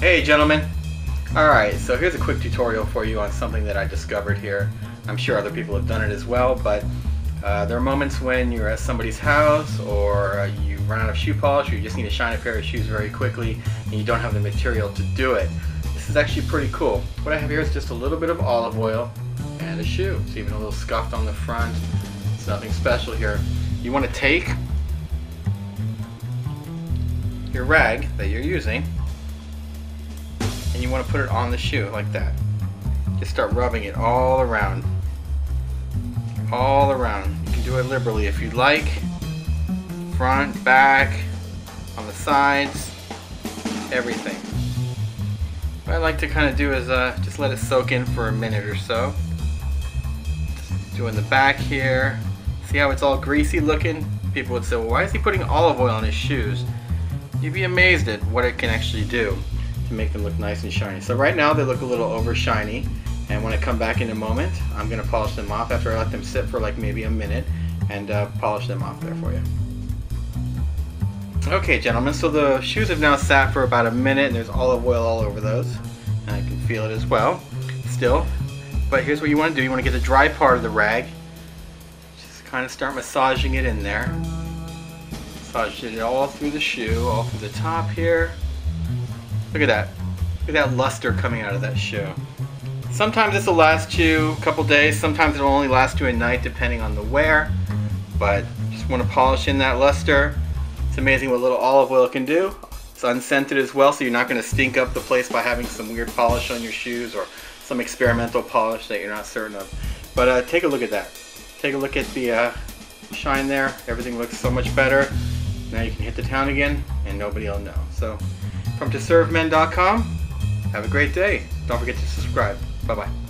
Hey gentlemen! Alright, so here's a quick tutorial for you on something that I discovered here. I'm sure other people have done it as well, but uh, there are moments when you're at somebody's house or uh, you run out of shoe polish or you just need to shine a pair of shoes very quickly and you don't have the material to do it. This is actually pretty cool. What I have here is just a little bit of olive oil and a shoe. It's even a little scuffed on the front. It's nothing special here. You want to take your rag that you're using and you want to put it on the shoe like that. Just start rubbing it all around. All around. You can do it liberally if you'd like. Front, back, on the sides, everything. What I like to kind of do is uh, just let it soak in for a minute or so. Doing the back here. See how it's all greasy looking? People would say, well, why is he putting olive oil on his shoes? You'd be amazed at what it can actually do to make them look nice and shiny. So right now they look a little over shiny and when I come back in a moment I'm going to polish them off after I let them sit for like maybe a minute and uh, polish them off there for you. Okay gentlemen, so the shoes have now sat for about a minute and there's olive oil all over those and I can feel it as well still. But here's what you want to do, you want to get the dry part of the rag just kind of start massaging it in there. Massage it all through the shoe, all through the top here Look at that. Look at that luster coming out of that shoe. Sometimes this will last you a couple days, sometimes it'll only last you a night depending on the wear. But just want to polish in that luster. It's amazing what little olive oil can do. It's unscented as well, so you're not going to stink up the place by having some weird polish on your shoes or some experimental polish that you're not certain of. But uh, take a look at that. Take a look at the uh, shine there. Everything looks so much better. Now you can hit the town again and nobody will know. So from toservemen.com. Have a great day. Don't forget to subscribe. Bye bye.